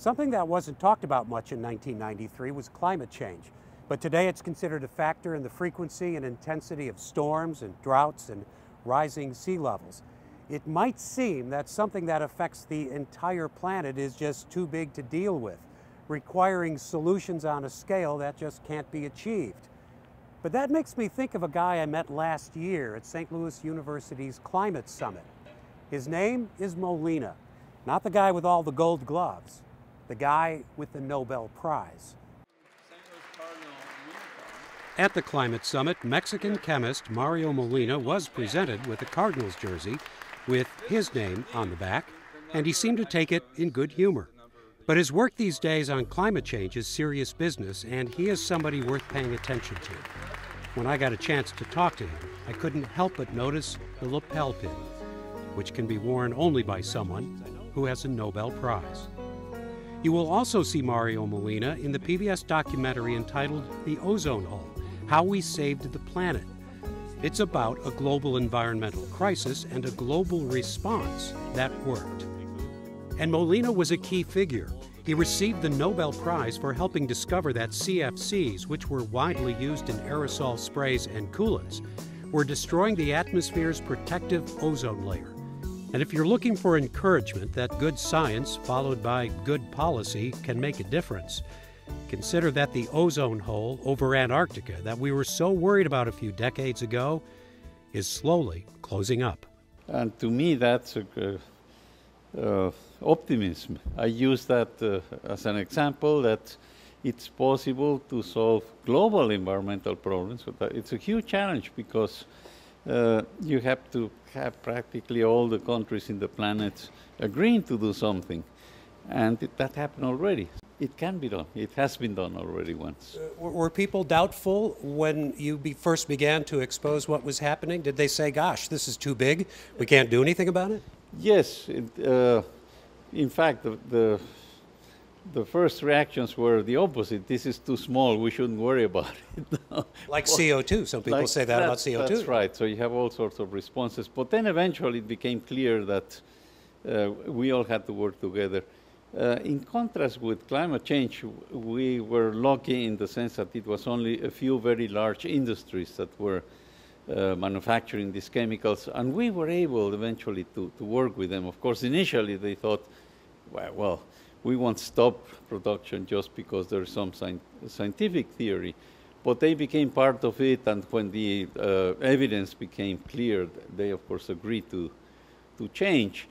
Something that wasn't talked about much in 1993 was climate change. But today it's considered a factor in the frequency and intensity of storms and droughts and rising sea levels. It might seem that something that affects the entire planet is just too big to deal with, requiring solutions on a scale that just can't be achieved. But that makes me think of a guy I met last year at St. Louis University's Climate Summit. His name is Molina, not the guy with all the gold gloves, the guy with the Nobel Prize. At the Climate Summit, Mexican chemist Mario Molina was presented with a Cardinals jersey with his name on the back, and he seemed to take it in good humor. But his work these days on climate change is serious business, and he is somebody worth paying attention to. When I got a chance to talk to him, I couldn't help but notice the lapel pin, which can be worn only by someone who has a Nobel Prize. You will also see Mario Molina in the PBS documentary entitled The Ozone Hole How We Saved the Planet. It's about a global environmental crisis and a global response that worked. And Molina was a key figure. He received the Nobel Prize for helping discover that CFCs, which were widely used in aerosol sprays and coolants, were destroying the atmosphere's protective ozone layer. And if you're looking for encouragement that good science followed by good policy can make a difference, consider that the ozone hole over Antarctica that we were so worried about a few decades ago is slowly closing up. And to me, that's a, uh, optimism. I use that uh, as an example that it's possible to solve global environmental problems. But it's a huge challenge because uh, you have to have practically all the countries in the planet agreeing to do something. And it, that happened already. It can be done. It has been done already once. Uh, were people doubtful when you be first began to expose what was happening? Did they say, gosh, this is too big, we can't do anything about it? Yes. It, uh, in fact, the, the, the, first reactions were the opposite. This is too small, we shouldn't worry about it. like CO2. Some people like say that, that, about CO2. That's right. So you have all sorts of responses. But then eventually it became clear that uh, we all had to work together. Uh, in contrast with climate change, we were lucky in the sense that it was only a few very large industries that were uh, manufacturing these chemicals, and we were able eventually to, to work with them. Of course, initially they thought, well, well we won't stop production just because there's some sci scientific theory, but they became part of it, and when the uh, evidence became clear, they of course agreed to, to change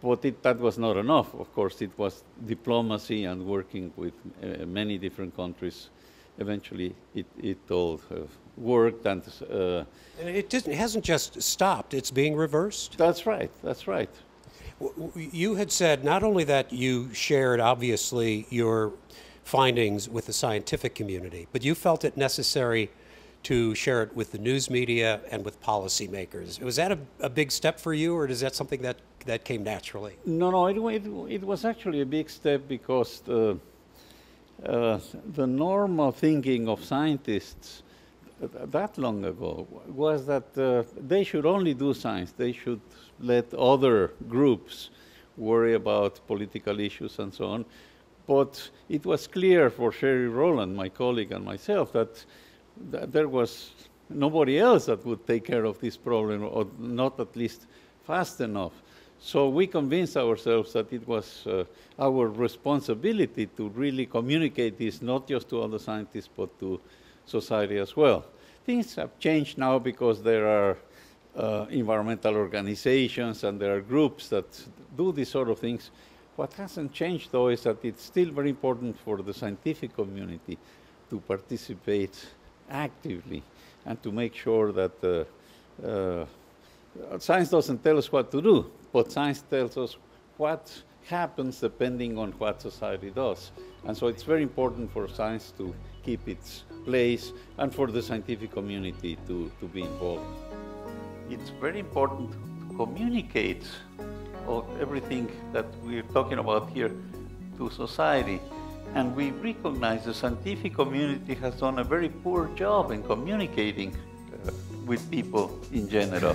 but it, that was not enough. Of course, it was diplomacy and working with uh, many different countries. Eventually, it, it all uh, worked, and uh, it, it hasn't just stopped; it's being reversed. That's right. That's right. You had said not only that you shared, obviously, your findings with the scientific community, but you felt it necessary to share it with the news media and with policymakers. Was that a, a big step for you, or is that something that that came naturally? No, no, it, it, it was actually a big step because the, uh, the normal thinking of scientists that long ago was that uh, they should only do science. They should let other groups worry about political issues and so on. But it was clear for Sherry Rowland, my colleague, and myself that, that there was nobody else that would take care of this problem, or not at least fast enough. So we convinced ourselves that it was uh, our responsibility to really communicate this not just to other scientists but to society as well. Things have changed now because there are uh, environmental organizations and there are groups that do these sort of things. What hasn't changed though is that it's still very important for the scientific community to participate actively and to make sure that uh, uh science doesn't tell us what to do, but science tells us what happens depending on what society does. And so it's very important for science to keep its place and for the scientific community to, to be involved. It's very important to communicate everything that we're talking about here to society. And we recognize the scientific community has done a very poor job in communicating uh, with people in general.